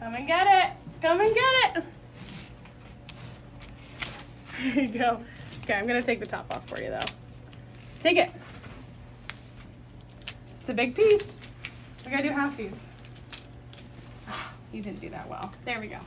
Come and get it. Come and get it. There you go. Okay, I'm gonna take the top off for you though. Take it. It's a big piece. We gotta do halfsies. You didn't do that well. There we go.